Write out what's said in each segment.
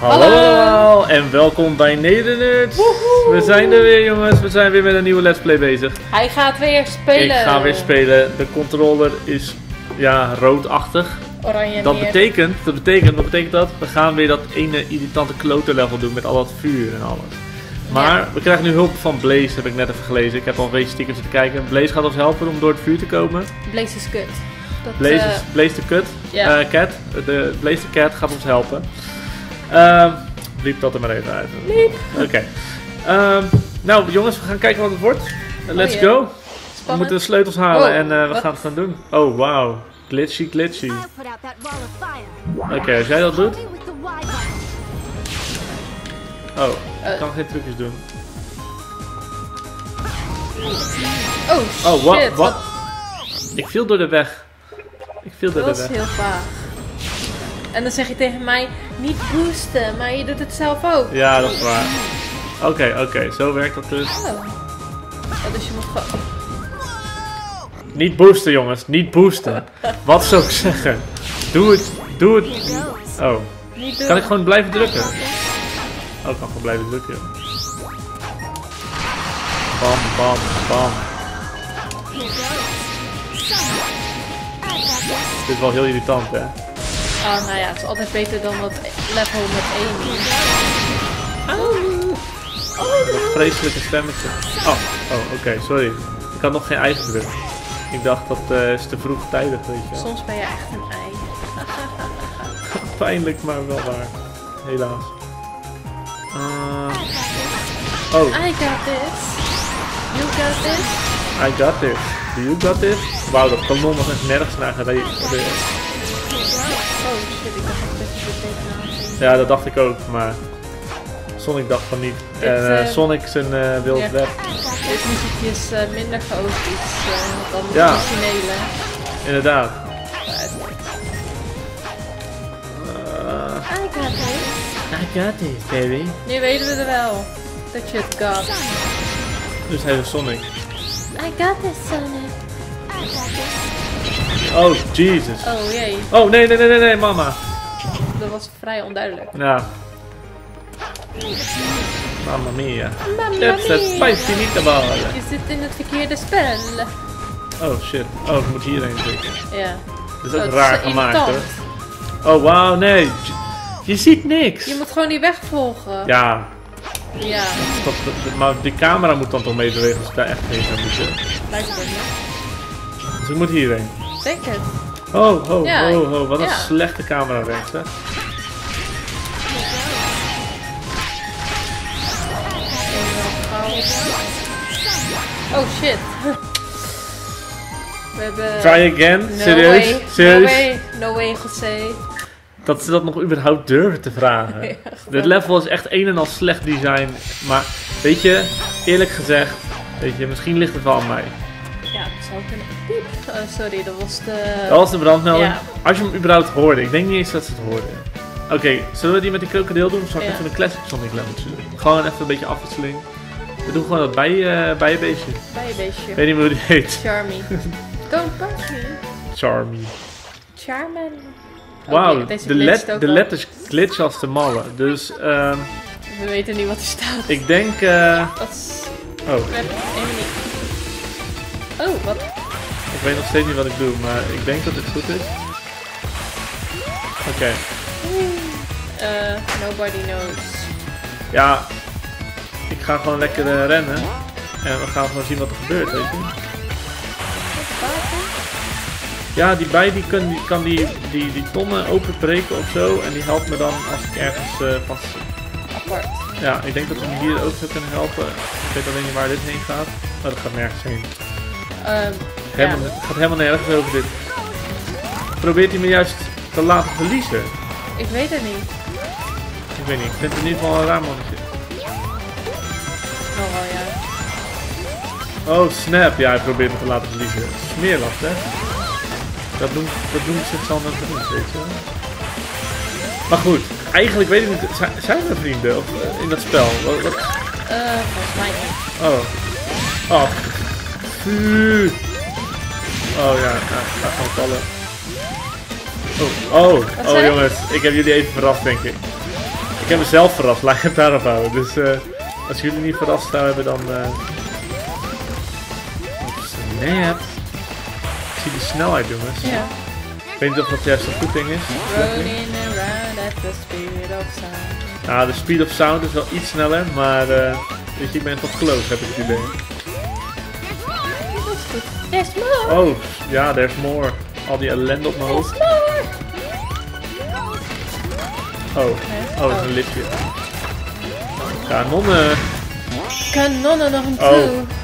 Hallo en welkom bij Nedernerds. We zijn er weer jongens, we zijn weer met een nieuwe Let's Play bezig. Hij gaat weer spelen. Ik ga weer spelen. De controller is ja, roodachtig. Oranje Dat betekent, dat betekent, wat betekent dat? We gaan weer dat ene irritante klote level doen met al dat vuur en alles. Maar Ja. we krijgen nu hulp van Blaze, heb ik net even gelezen. Ik heb al een beetje stiekem zitten kijken. Blaze gaat ons helpen om door het vuur te komen. Blaze is kut. Dat, Blaze, eh, is, Blaze de ja. eh, Cat, de Blaze de Cat gaat ons helpen. Ehm liep dat er maar even uit. Liep. Oké. Ehm, nou jongens, we gaan kijken wat het wordt. Uh, Let's go. We moeten de sleutels halen Oh, en eh, we wat? gaan het gaan doen. Oh wauw. Glitchy, glitchy. Oké, als jij dat doet. Oh, ik Eh. kan geen trucjes doen. Oh, Oh, wat? shit. Wat? Ik viel door de weg. Ik viel door Dat de was weg. heel vaag. En dan zeg je tegen mij, niet boosten, maar je doet het zelf ook. Ja, dat is waar. Oké, oké, zo werkt dat dus. Oh. Oh, dus je moet gewoon... Niet boosten jongens, niet boosten. Wat zou ik zeggen? Doe het, doe het. Oh, kan ik gewoon blijven drukken? Oh, ik kan gewoon blijven drukken. Bam, bam, bam. Dit is wel heel irritant, hè? Oh, nou ja, het is altijd beter dan dat level met één. Dat vreselijke stemmetje. Oh, oh oké, sorry. Ik had nog geen ei gedrukt. Ik dacht dat eh, is te vroeg tijdig, weet je wel. Soms ben je echt een ei. Pijnlijk, maar wel waar. Helaas. Uh, oh, I got this. You got this. I got this. Do you got this? Wauw, dat kanon nog echt nergens naar gereden. Shit, ik dacht echt dat je er tegenaan ging. Ja, dat dacht ik ook, maar Sonic dacht van niet. Dit, En eh, eh, Sonic zijn eh wild ja. web. Dit muziekje is eh, minder chaotisch eh, dan de Ja. originele. Inderdaad. Uh, I got this. I got this, baby. Nu weten we er wel dat je het got. Dus hij is Sonic. I got this, Sonic. I got this. Oh, Jesus. Oh jee, Oh, nee, nee, nee, nee, nee, mama. Dat was vrij onduidelijk. Ja. Mamma mia. Mamma mia. spicy meatball. Je zit in het verkeerde spel. Oh shit. Oh, ik moet hierheen drukken. Ja. Dat is ook raar is gemaakt irritant. hoor. Oh wauw, nee. Je ziet niks. Je moet gewoon die weg volgen. Ja, Ja, dat, dat- maar die camera moet dan toch meebewegen als ik daar echt heen zou moeten. blijkbaar niet. Dus ik moet hierheen. Denk het. Oh, oh, Ja, oh, oh. Wat een ja. slechte camera werkt, hè. Oh shit. We hebben... Try again? No Serieus? way. Serieus? No way. No way, José. Dat ze dat nog überhaupt durven te vragen. Ja, Dit level is echt een en al slecht design. Maar weet je, eerlijk gezegd, weet je, misschien ligt het wel aan mij. Ja, dat zou kunnen. Piep. Oh, sorry, dat was de... Dat was de brandmelding. Ja. Als je hem überhaupt hoorde. Ik denk niet eens dat ze het hoorden. Oké, zullen we die met die krokodil doen? Of zal ik Ja. even een classic Sonic leveltje doen? Gewoon even een beetje afwisseling. We doen gewoon dat bij, eh bijenbeestje. Bijenbeestje. Ik weet niet meer hoe die heet. Charmy. Don't touch me. Charmy. Charman. Wauw, deze de, let, de letters glitchen als de malle. Dus ehm, We weten niet wat er staat. ik denk... eh, Dat is... oh. Oh, wat? ik weet nog steeds niet wat ik doe, maar ik denk dat het goed is. Oké, Eh, nobody knows. ja, ga gewoon lekker eh, rennen. En we gaan gewoon zien wat er gebeurt, weet je. Ja, die bij die kan die, kan die, die, die tonnen openbreken of zo. En die helpt me dan als ik ergens eh vast zit. Apart. Ja, ik denk dat we hem hier ook zou kunnen helpen. Ik weet alleen niet waar dit heen gaat. Maar dat gaat nergens heen. Ehm, Helemaal, ja. Het gaat helemaal nergens over dit. Probeert hij me juist te laten verliezen? Ik weet het niet. Ik weet niet, ik vind het in ieder geval een raar. Oh, snap. Ja, hij probeert me te laten verliezen. Smeerlap, hè? Dat doen, dat doen zichzelf niet, weet je wel. Maar goed, eigenlijk weet ik niet. Zijn, we vrienden of, eh, in dat spel? Wat, wat- Eh, volgens mij niet. Oh. Oh. Oh ja, ja, ga gewoon vallen. Oh, oh, Wat oh jongens, ik heb jullie even verrast denk ik. Ik heb mezelf verrast, laat ik het daarop houden. Dus eh, als jullie niet verrast zou hebben, dan... eh oh, snap. Ik zie de snelheid, jongens. Ja. Ik weet niet of dat juist een goed ding is. Rolling around at the speed of sound. Nou, de speed of sound is wel iets sneller, maar eh, weet je, ik ben tot close, heb ik het idee. There's more! Oh, ja, there's more. Al die ellende op mijn hoofd. Oh, oh, dat is een liftje. Kanonnen. Kanonnen nog een Oh.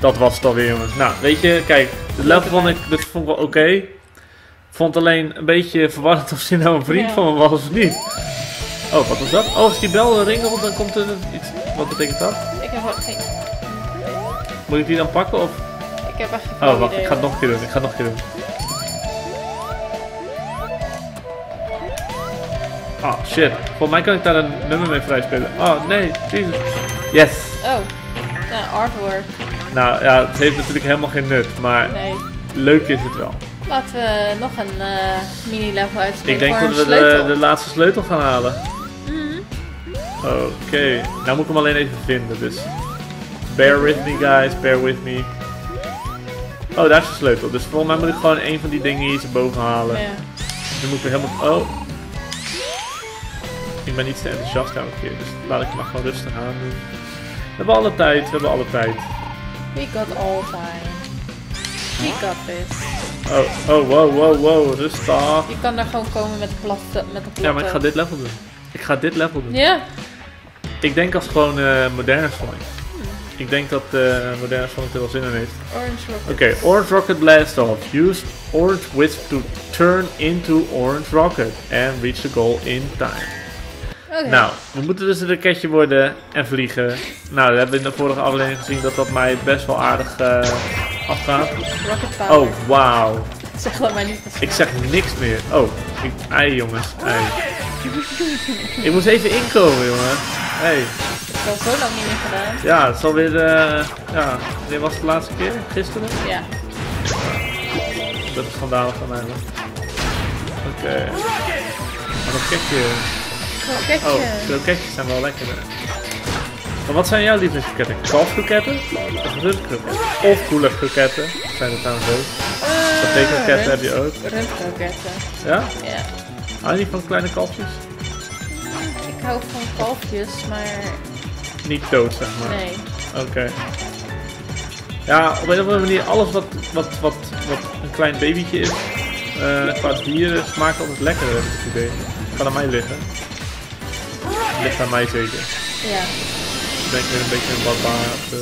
Dat was het alweer, jongens. Nou, weet je, kijk, de level vond ik, dit vond ik wel oké. Vond alleen een beetje verwarrend of hij nou een vriend Ja. van me was of niet. Oh, wat was dat? Oh, als die bel ringelt, dan komt er iets. Wat betekent dat? Ik heb geen... Moet ik die dan pakken of? Ik heb echt geen Oh, wacht, idee, ik ga het nog een keer doen. Ik ga het nog een keer doen. Ah, shit. Volgens mij kan ik daar een nummer mee vrij spelen. Oh, nee. Jezus. Yes. Oh. Nou, artwork. Nou ja, het heeft natuurlijk helemaal geen nut, maar Nee. leuk is het wel. Laten we nog een eh, mini-level uitspelen Ik denk dat we de, laatste sleutel gaan halen. Mhm. Oké, nou moet ik hem alleen even vinden, dus... Bear with me guys, bear with me. Oh, daar is de sleutel. Dus volgens mij moet ik gewoon een van die dingen hier boven halen. Ja. Nu moet ik weer helemaal... Oh. Ik ben niet te enthousiast elke keer, dus laat ik maar gewoon rustig aan doen. We hebben alle tijd, we hebben alle tijd. We got all time. We got this. Oh, oh, wow, wow, wow, rustig. Je kan daar gewoon komen met de platte, met de Ja, maar ik ga dit level doen. Ik ga dit level doen. Ja. Ik denk als gewoon eh moderne Sonic. Ik denk dat eh moderne Sonic er wel zin in heeft. Orange Rocket. Oké, Orange Rocket Blast Off. Use Orange Wisp to turn into Orange Rocket and reach the goal in time. Nou, we moeten dus een raketje worden en vliegen. Nou, we hebben in de vorige aflevering gezien dat dat mij best wel aardig eh, afgaat. Oh, wauw. Zeg dat maar niet. Ik zeg niks meer. Oh, ik, ei jongens, ei. ik moest even inkomen, jongen. Hey. Ik heb al zo lang niet meer gedaan. Ja, het is alweer, eh ja, wanneer was het de laatste keer? Gisteren? Ja. Dat is schandalig van mij. Oké. Wat een gekje. Kroketje. Oh, kroketjes zijn wel lekker. Maar wat zijn jouw lievelingskroketten? Kalfskroketten? Of rundkroketten? Of koelerkroketten? Zijn er trouwens ook. Uh, Satékroketten heb je ook. Rundkroketten. Ja? Ja. Hou je niet van kleine kalfjes? Ik hou van kalfjes, maar Niet dood, zeg maar. nee. Oké. Ja, op een of andere manier, alles wat, wat, wat, wat een klein babytje is, eh qua dieren, smaakt altijd lekkerder, heb ik het idee. Kan aan mij liggen. Ligt aan mij zeker. Ja. Ik weer een beetje een barbaar of zo.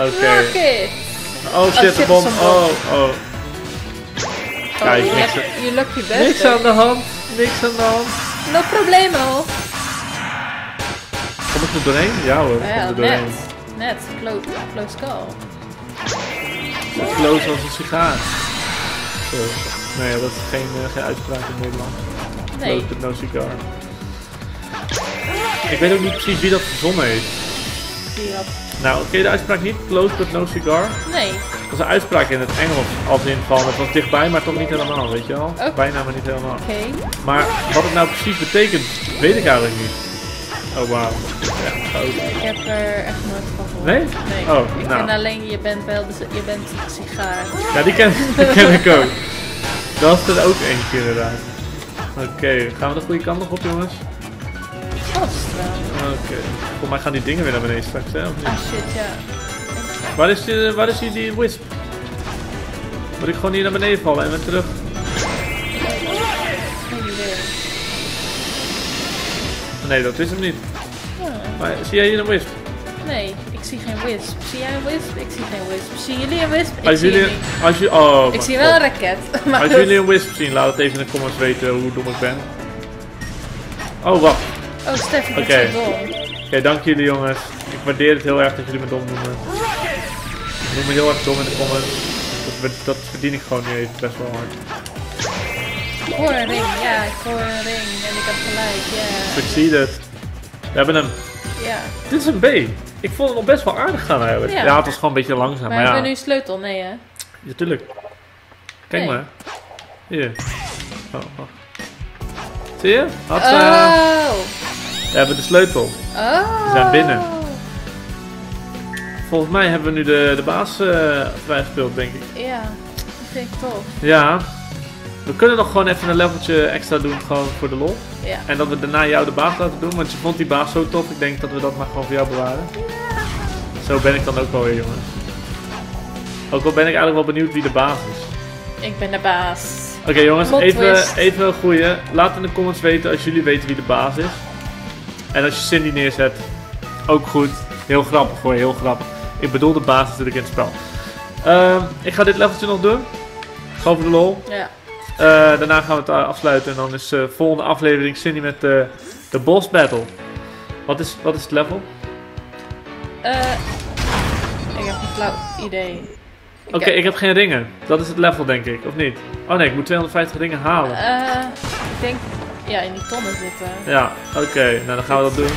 Oké. Rocket! Oh shit, de bom. Oh, oh. Kijk, oh, je, niks- je lucky best. Niks aan de hand. Niks aan de hand. No problemo. Kom ik er doorheen? Ja hoor, ik kom Ja, er net. doorheen. Net. Close, close call. Close als een sigaar. Zo. Nee, dat is geen, eh, geen uitspraak in Nederland. Nee. Close but no cigar. Ik weet ook niet precies wie dat verzonnen heeft. Wat? Nou, ken je de uitspraak niet? Close but no cigar? Nee. Dat is een uitspraak in het Engels. Als in van, het was dichtbij, maar toch niet helemaal, weet je wel? Oké. Bijna, maar niet helemaal. Oké. Maar wat het nou precies betekent, weet ik eigenlijk niet. Oh, wauw. Ja. Ik heb er echt nooit van gehoord. Nee? Nee. Oh, ik nou. ken alleen, je bent wel, de, je bent sigaar. Ja, die ken, die ken ik ook. Dat is er ook eentje inderdaad. Oké, gaan we de goede kant nog op, jongens? Vast wel. Oké. Volgens mij gaan die dingen weer naar beneden straks, hè? Of niet? Ah shit, ja. Waar is, die, waar is die, die wisp? Moet ik gewoon hier naar beneden vallen en weer terug? Nee, dat is hem niet. Ah, Maar zie jij hier een wisp? nee, zie geen wisp. Zie jij een wisp? Ik zie geen wisp. Zien jullie een wisp? Ik Als zie jullie, het niet. als je, oh, Ik zie wel een raket. Maar Als jullie een wisp zien, laat het even in de comments weten hoe dom ik ben. Oh, wacht. Oh, Stef, je bent Oké. zo dom. Oké, dank jullie jongens. Ik waardeer het heel erg dat jullie me dom noemen. Noem me heel erg dom in de comments. Dat, dat verdien ik gewoon nu even best wel hard. Ik hoor een ring. Ja, ik hoor een ring. En ik heb gelijk. Ja. Succeeded. We hebben hem. Ja. Dit is een B. Ik vond het nog best wel aardig gaan eigenlijk. Ja, Ja. het was gewoon een beetje langzaam. Maar Maar, hebben ja, we nu een sleutel? Nee, hè? natuurlijk. Kijk Nee. maar. Hier. Oh, wacht. Zie je? Had, eh, Oh. we hebben de sleutel. Oh. We zijn binnen. Volgens mij hebben we nu de, de baas eh vrijgespeeld, denk ik. Ja, dat vind ik tof. Ja. We kunnen nog gewoon even een leveltje extra doen, gewoon voor de lol. Ja. En dat we daarna jou de baas laten doen, want je vond die baas zo tof. Ik denk dat we dat maar gewoon voor jou bewaren. Zo ben ik dan ook wel weer, jongens. Ook al ben ik eigenlijk wel benieuwd wie de baas is. Ik ben de baas. Oké jongens, Plot even, twist. even een goeie. Laat in de comments weten als jullie weten wie de baas is. En als je Cindy neerzet, ook goed. Heel grappig hoor, heel grappig. Ik bedoel de baas natuurlijk in het spel. Ehm, ik ga dit leveltje nog doen. Gewoon voor de lol. Ja. Eh, daarna gaan we het uh, afsluiten. En dan is de volgende aflevering Cindy met de, de boss battle. Wat is, wat is het level? Eh, ik heb een flauw idee. Oké, ik heb geen ringen. Dat is het level denk ik, of niet? Oh nee, ik moet 250 ringen halen. Eh, ik denk, ja, in die tonnen zitten. Ja, oké. Nou, dan gaan we dat doen.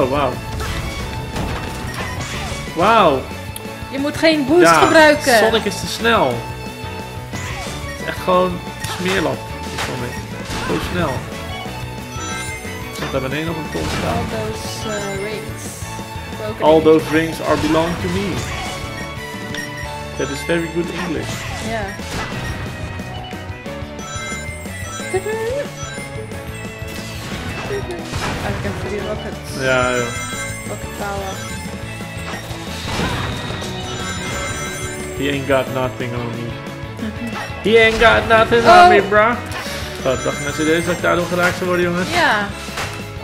Oh, wauw. Wauw. Je moet geen boost Ja, gebruiken. Sonic is te snel. Het is echt gewoon smeerlap, Sonic. Zo snel. Zat daar beneden nog een ton staan? All those uh, rings. Broken All those rings are belong to me. That is very good English. Ja. Oh, ik heb die rockets. Ja, ja. Rocket power. He ain't got nothing on me. He ain't got nothing Oh. on me, bro. Wat dacht nou serieus dat ik daardoor geraakt zou worden, jongens? Ja,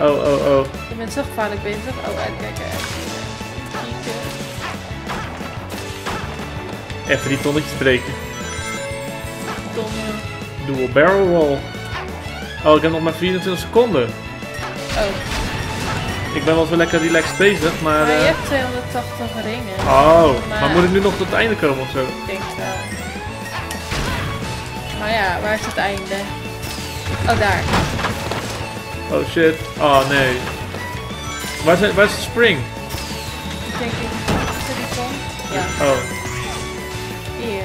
Oh, oh, oh. je bent zo gevaarlijk bezig. Oh, uitkijken. Even die tonnetjes breken. Tonnen. Dual barrel roll. Oh, ik heb nog maar 24 seconden. Oh, Ik ben wel zo lekker relaxed bezig, maar... maar je eh, hebt 280 ringen. Oh, maar Maar- moet ik nu nog tot het einde komen of zo? Ik denk het wel. Maar ja, waar is het einde? Oh, daar. Oh shit. Oh nee. Waar is, waar is de spring? Ik denk ik. Er? Ja, Oh. hier.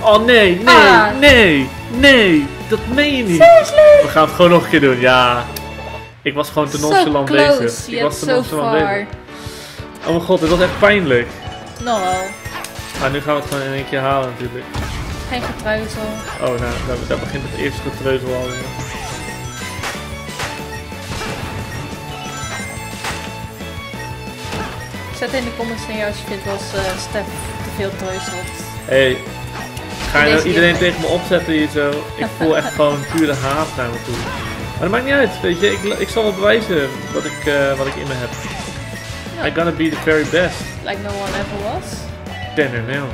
Oh nee, nee, Ah. nee, nee. Dat meen je niet. Seriously? We gaan het gewoon nog een keer doen, ja. Ik was gewoon te So nonchalant close, bezig. Ik was te so nonchalant far. bezig. Oh mijn god, dit was echt pijnlijk. Nou, Maar nu gaan we het gewoon in één keer halen natuurlijk. geen getreuzel. Oh, nou, daar, daar begint het eerste getreuzel al. Zet in de comments neer als je vindt als eh Stef te veel treuzelt. Hey, ga je nou iedereen tegen me opzetten hier zo? Ik voel echt gewoon pure haat naar me toe. Maar dat maakt niet uit, weet je. Ik, ik zal wel bewijzen wat ik, eh, wat ik in me heb. Ja. I gonna be the very best. Like no one ever was. TNNL.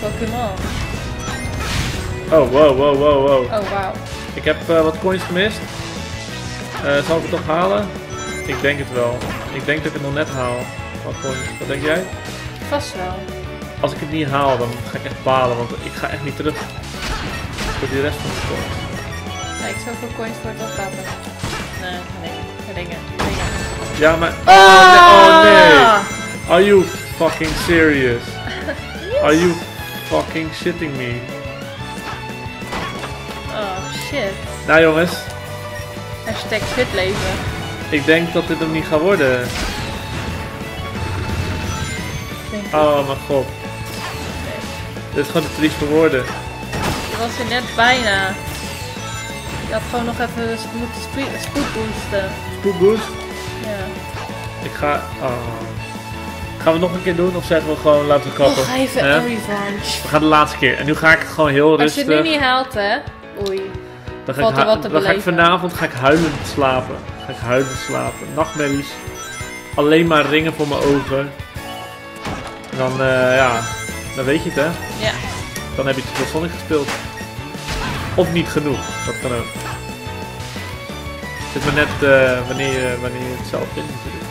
Pokémon. Oh, wow, wow, wow, wow. Oh, wauw. Ik heb eh, wat coins gemist. Eh, zal ik het toch halen? Ik denk het wel. Ik denk dat ik het nog net haal. Wat coins. Wat denk jij? Vast wel. Als ik het niet haal, dan ga ik echt balen, want ik ga echt niet terug voor die rest van de coins. Kijk, zoveel coins voor het oplaten. Nee, nee. Dingen. Dingen. Ja, maar... Ah! Oh nee! Are you fucking serious? Are you fucking shitting me? Oh, shit. Nou jongens, Hashtag kutleven. ik denk dat dit hem niet gaat worden. Ik. Oh mijn god. Dit is gewoon te triest voor woorden. Je was er net bijna. Had gewoon nog even moeten spe- spoed boosten. Spoedboost. Ja. Ik ga... Oh. Gaan we het nog een keer doen of zeggen we gewoon laten we kappen? Nog even een revanche. We gaan de laatste keer. En nu ga ik het gewoon heel Als je rustig... het nu niet haalt, hè? Oei. Dan ga, ik, hu- wat te dan ga ik beleven. vanavond ga ik huilend slapen. Ga ik huilend slapen. Nachtmerries. Alleen maar ringen voor mijn ogen. En dan, eh, ja, dan weet je het hè. Ja. Dan heb je te veel Sonic gespeeld. Of niet genoeg. Dat kan ook. Het is maar net eh, wanneer, je, wanneer je het zelf vindt natuurlijk.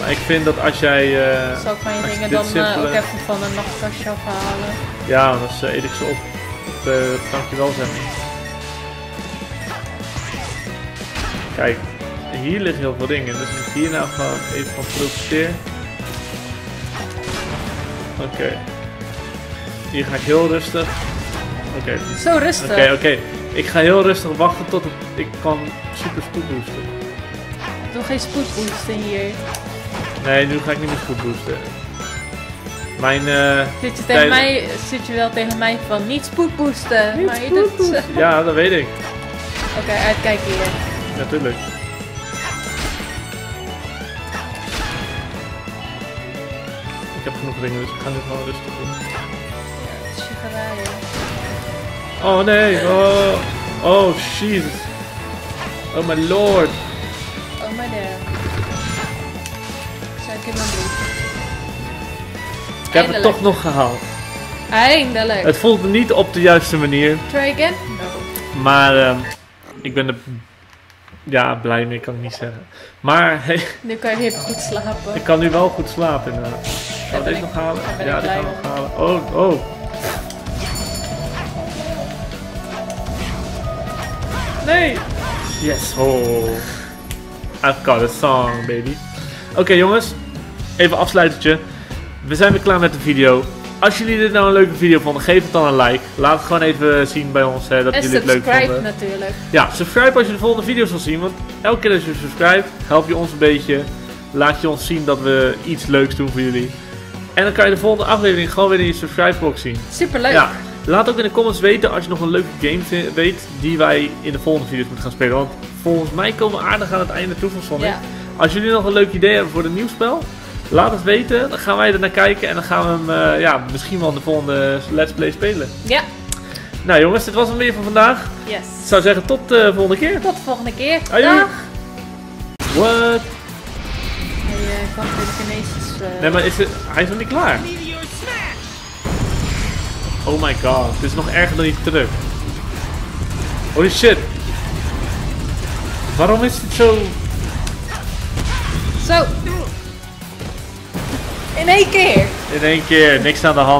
Maar ik vind dat als jij... eh, Zal ik mijn dingen dan eh, simpele- ook even van een nachtkastje afhalen? Ja, anders eet ik ze op. Dat, dat kan ik je wel zeggen. Kijk, hier liggen heel veel dingen. Dus ik hier nou gewoon even van profiteer. Oké. Hier ga ik heel rustig. Oké. Zo rustig. Oké, oké. Ik ga heel rustig wachten tot het- ik kan super spoed boosten. Doe geen spoedboosten hier. Nee, nu ga ik niet meer spoed boosten. Mijn, eh... Zit je, tegen mij, zit je wel tegen mij van niet spoedboosten. maar je doet het. Oké, Ja, dat weet ik. uitkijken hier. Natuurlijk. Ik heb genoeg dingen, dus ik ga nu gewoon rustig doen. Oh nee, oh, oh Jesus. Oh my lord. Oh my damn. Zou ik in mijn bloed. Ik heb het toch nog gehaald. Eindelijk. Het voelde niet op de juiste manier, Try again? No. maar ehm, ik ben er ja, blij mee, kan ik niet zeggen. Maar hey, Nu kan je weer goed slapen. ik kan nu wel goed slapen inderdaad. Deze ik- nog halen? Ja, die blij we nog halen. Oh, oh. Nee! Yes, oh. I've got a song, baby. Oké jongens, even afsluitertje. We zijn weer klaar met de video. Als jullie dit nou een leuke video vonden, geef het dan een like. Laat het gewoon even zien bij ons hè, dat En jullie het leuk subscribe vonden. natuurlijk. Ja, subscribe als je de volgende video's wil zien. Want elke keer als je subscribe, help je ons een beetje. Laat je ons zien dat we iets leuks doen voor jullie. En dan kan je de volgende aflevering gewoon weer in je subscribe box zien. Super leuk. Ja, laat ook in de comments weten als je nog een leuke game weet die wij in de volgende video's moeten gaan spelen. Want volgens mij komen we aardig aan het einde toe van Sonic. Ja. Als jullie nog een leuk idee hebben voor een nieuw spel, laat het weten. Dan gaan wij er naar kijken en dan gaan we hem eh, ja, misschien wel in de volgende Let's Play spelen. Ja. Nou jongens, dit was hem weer voor vandaag. Yes. Ik zou zeggen tot de volgende keer. Tot de volgende keer. Dag. What? Hij eh, kwam weer de eh, Nee, maar is het, hij is nog niet klaar. Oh my god, dit is nog erger dan die terug. Holy shit. Waarom is dit zo... Zo. In één keer. In één keer, niks aan de hand.